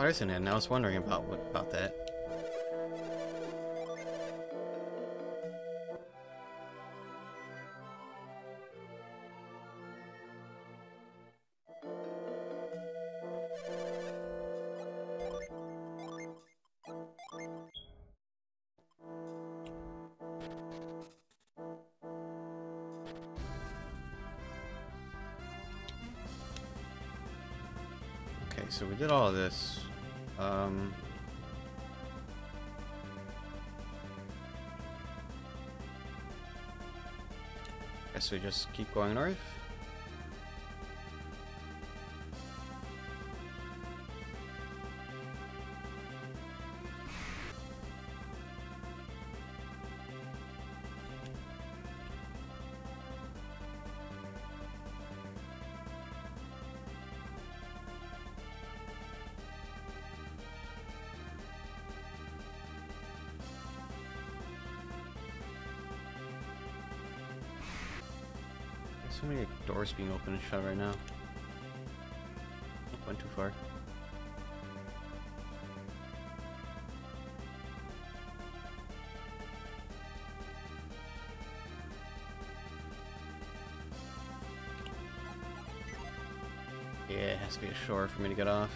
artisan in. I was wondering about what about that. So we did all this. Um, guess we just keep going north. So many doors being open and shut right now. Went too far. Yeah, it has to be a shore for me to get off.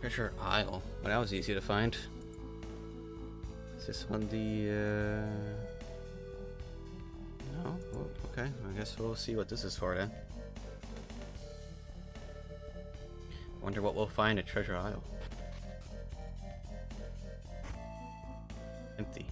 Treasure Isle. Well, that was easy to find. Is this on the, uh... No? Well, okay, I guess we'll see what this is for then. Wonder what we'll find at Treasure Isle. Empty.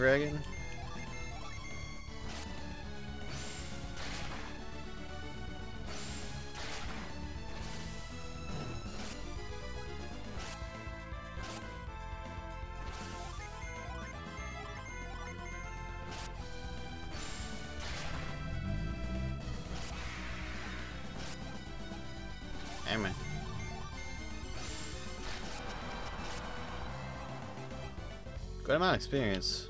Dragon? Damn. Good amount of experience.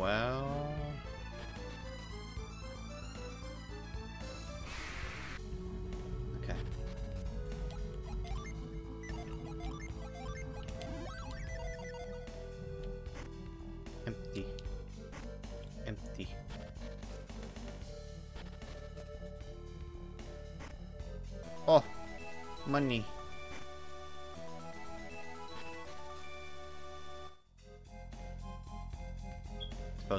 Well... Okay. Empty. Empty. Oh! Money.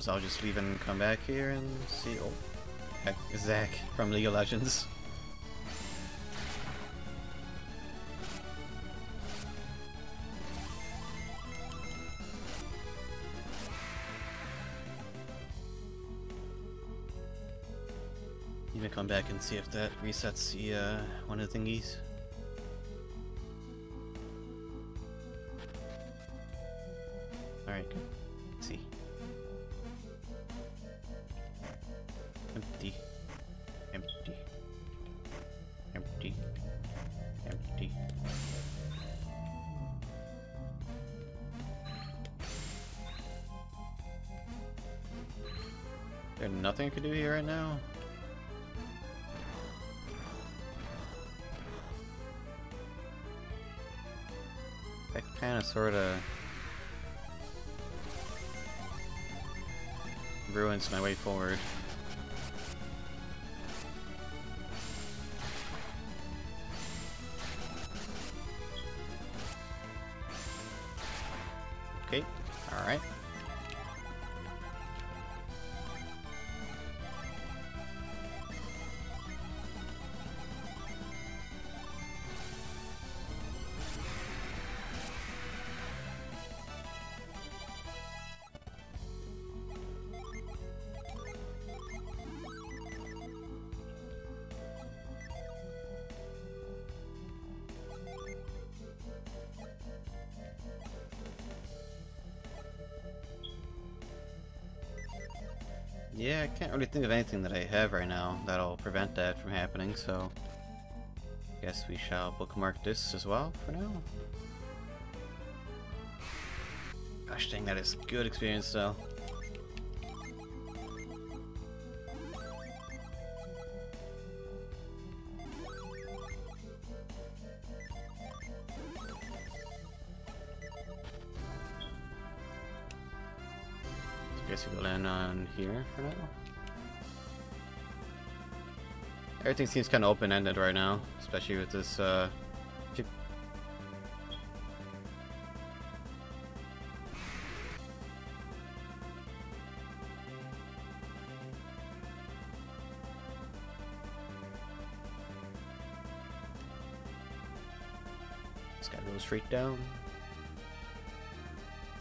I'll just leave and come back here and see. Oh, Zac from League of Legends. To come back and see if that resets the uh, one of the thingies. Kind of sort of ruins my way forward. Yeah, I can't really think of anything that I have right now that'll prevent that from happening, so... Guess we shall bookmark this as well for now. Gosh dang, that is good experience though. Here for now. Everything seems kind of open-ended right now, especially with this, uh... This guy goes straight down.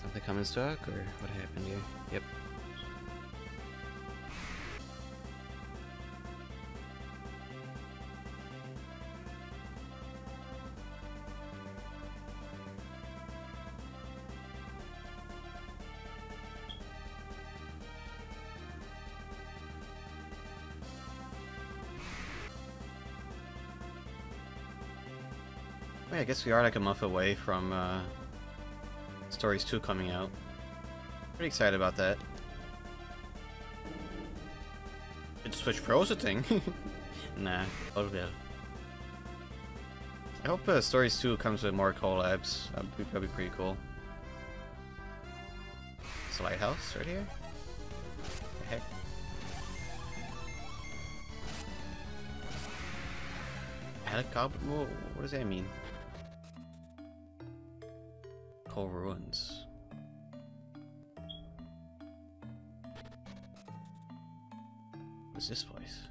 Something coming stuck, or what happened here? Yep. I guess we are like a month away from uh, Stories 2 coming out. Pretty excited about that. Did Switch Pro's a thing? nah. I hope uh, Stories 2 comes with more collabs. That'd be, that'd be pretty cool. It's a lighthouse right here? Heck? Helicopter? What does that mean? Coal ruins. What's this place?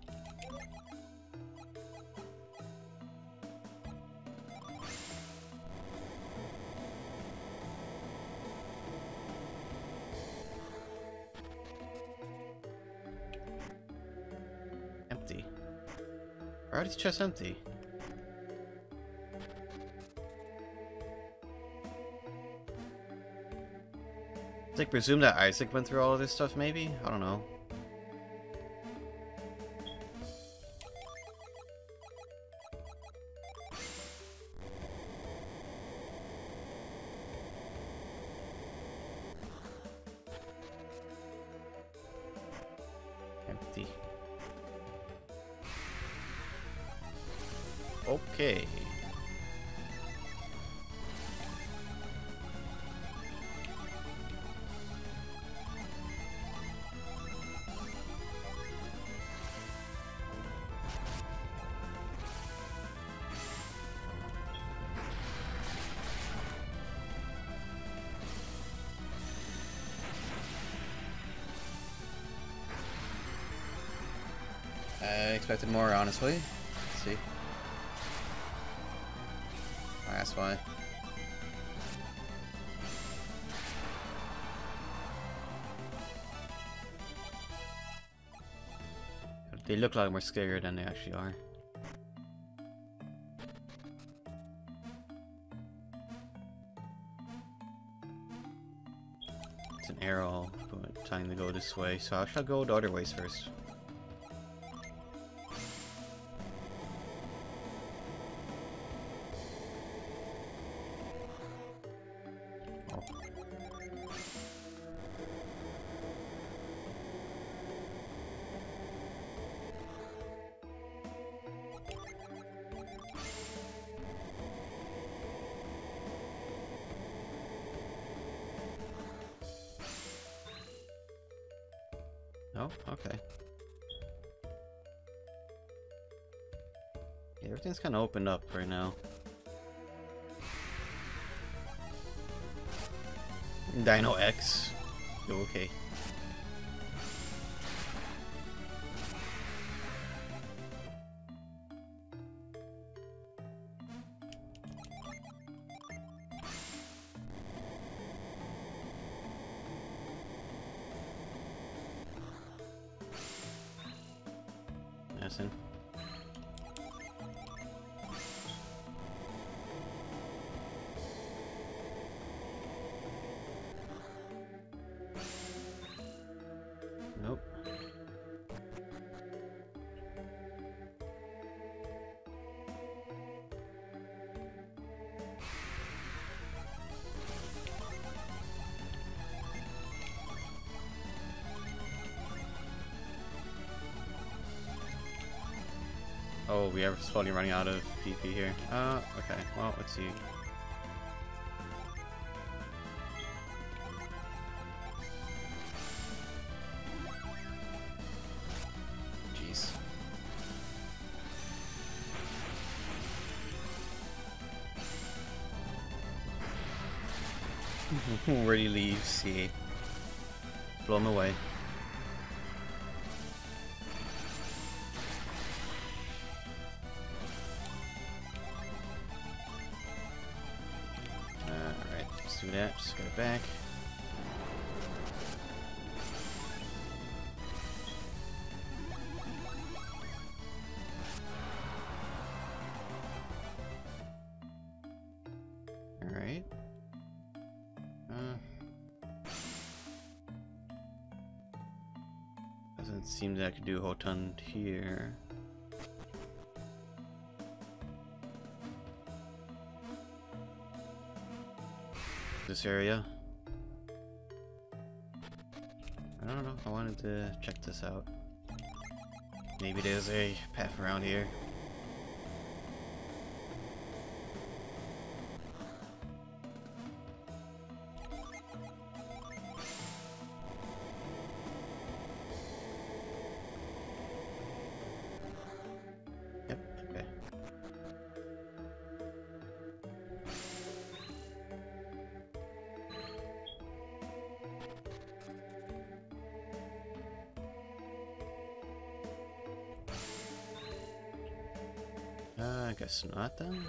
Empty. Why are these chests empty? Like presume that Isaac went through all of this stuff, maybe? I don't know. Empty. Okay. I expected more, honestly. Let's see. That's why. They look like more scarier than they actually are. It's an arrow trying to go this way, so I shall go the other ways first. Oh, okay. Yeah, everything's kind of opened up right now. Dino X. okay. medicine. Oh, we are slowly running out of PP here. Uh, okay. Well, let's see. Jeez. Where do you leave? See. Blow him away. Back. Alright. Uh, doesn't seem that I could do a whole ton here. This area. I don't know, I wanted to check this out. Maybe there's a path around here. Guess not then.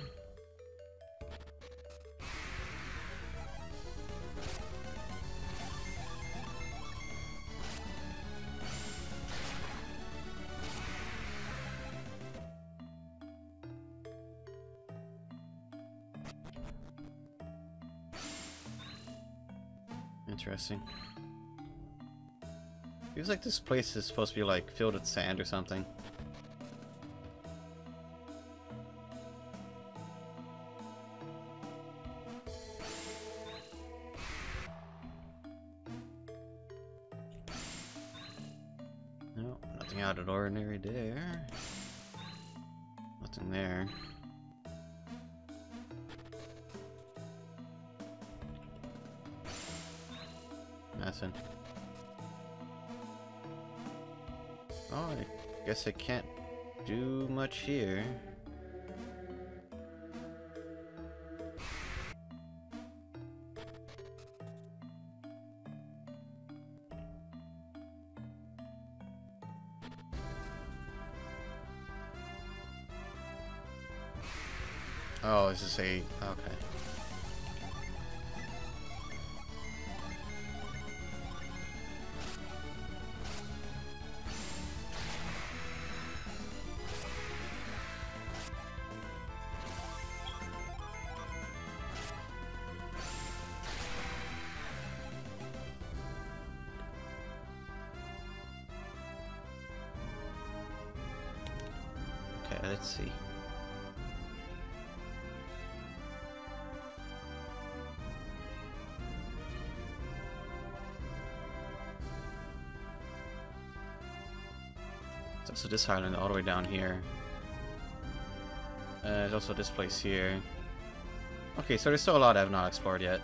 Interesting. It feels like this place is supposed to be like filled with sand or something. Oh, this is okay. Okay, So also this island all the way down here. Uh, there's also this place here. Okay, so there's still a lot I have not explored yet.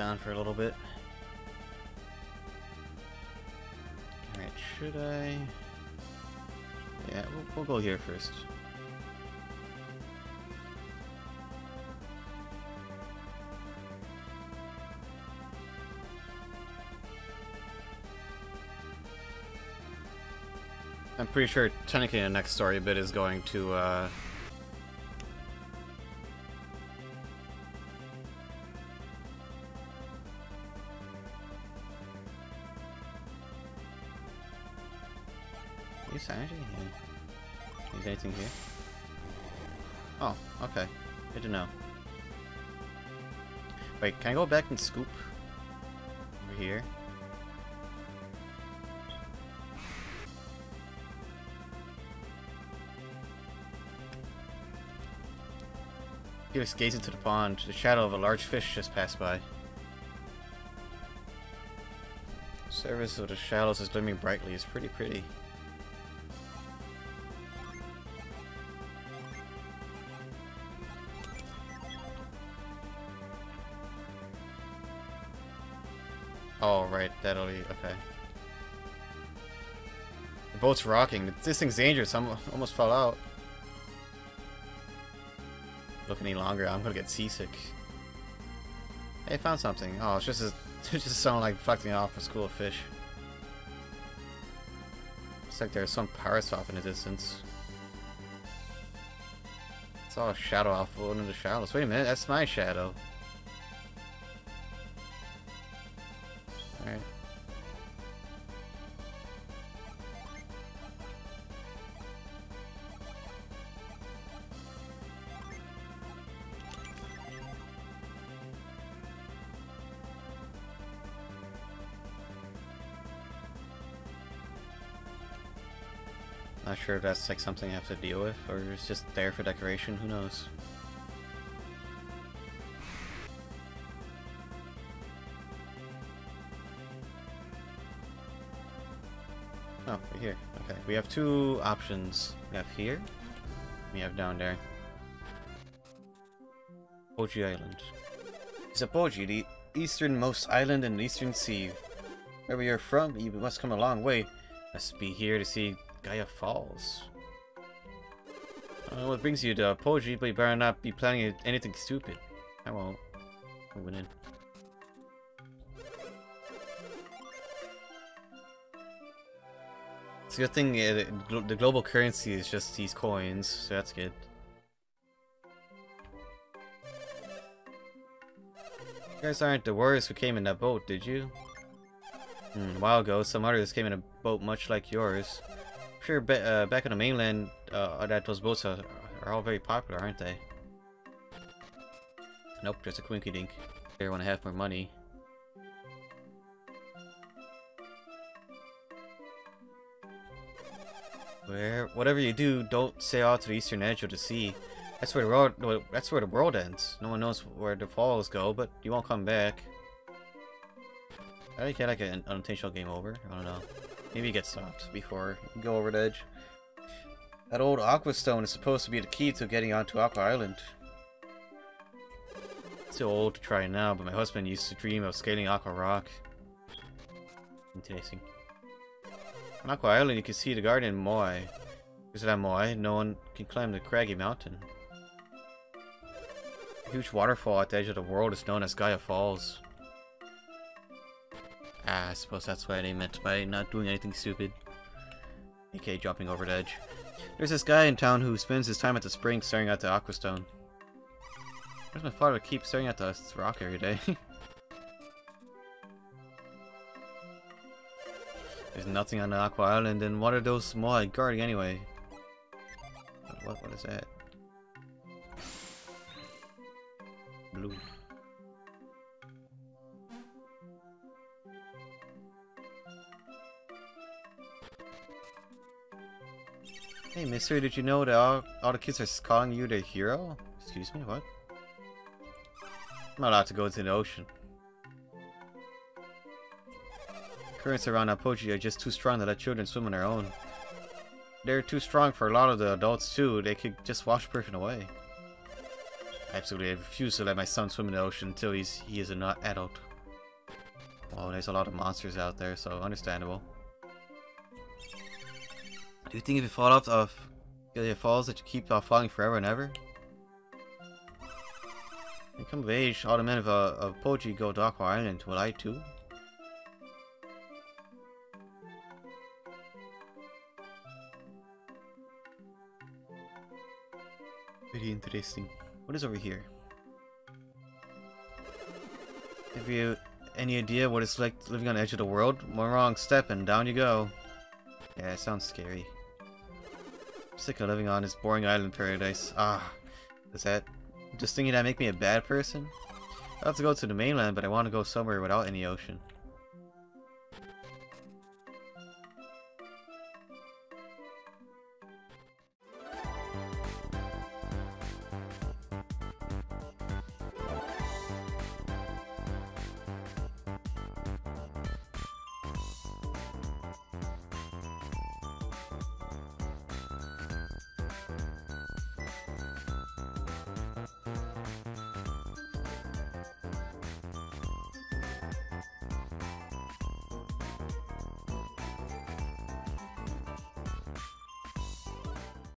down for a little bit. Yeah, we'll, we'll go here first. I'm pretty sure technically the next story bit is going to, uh... anything here? Oh, okay. Good to know. Wait, can I go back and scoop? Over here? Felix gazed into the pond. The shadow of a large fish just passed by. The surface of the shallows is gleaming brightly. It's pretty pretty. That'll be... okay. The boat's rocking. This thing's dangerous. I almost fell out look any longer, I'm gonna get seasick. Hey, I found something. Oh, it's just a, it's just someone like reflecting off a school of fish. Looks like there's some pirates off in the distance. It's all a shadow off in the shallows. Wait a minute, that's my shadow. Sure if that's like something I have to deal with, or it's just there for decoration, who knows. Oh, right here. Okay, we have two options. We have here, we have down there. Poji Island. It's a Poji, the easternmost island in the Eastern Sea. Wherever you're from, you must come a long way. Must be here to see Gaia Falls. Uh, what brings you to Poji, but you better not be planning anything stupid. I won't. Moving in. It's a good thing uh, the global currency is just these coins, so that's good. You guys aren't the worst who came in that boat, did you? Hmm, a while ago, some others came in a boat much like yours uh, back on the mainland uh, that those boats are, are all very popular, aren't they? Nope, just a quinky dink. They want to have more money. Where, whatever you do, don't sail out to the eastern edge of the sea. That's where the world. That's where the world ends. No one knows where the falls go, but you won't come back. I get like an unintentional game over. I don't know. Maybe get stopped before go over the edge. That old Aqua Stone is supposed to be the key to getting onto Aqua Island. It's too old to try now, but my husband used to dream of scaling Aqua Rock. Interesting. On Aqua Island, you can see the garden in Moai. Because of that Moai, no one can climb the craggy mountain. A huge waterfall at the edge of the world is known as Gaia Falls. Ah, I suppose that's what I meant by not doing anything stupid. aka jumping over the edge. There's this guy in town who spends his time at the spring staring at the Aquastone. Where's my father keep staring at the rock every day? There's nothing on the Aqua Island, and what are those Moai guarding anyway? What, what is that? Mister, did you know that all, all the kids are calling you their hero? Excuse me, what? I'm not allowed to go into the ocean. Currents around Apojii are just too strong to let children swim on their own. They're too strong for a lot of the adults too, they could just wash person away. Absolutely, I refuse to let my son swim in the ocean until he's he is an adult. Oh, there's a lot of monsters out there, so understandable. Do you think if you fall off of Gilead Falls that you keep uh, falling forever and ever? When come of age, all the men of, uh, of Poji go to Aqua Island. Will I too? Very interesting. What is over here? Have you any idea what it's like living on the edge of the world? One wrong step and down you go. Yeah, it sounds scary. Sick of living on this boring island paradise. Ah, does that just thinking that make me a bad person? I have to go to the mainland, but I want to go somewhere without any ocean.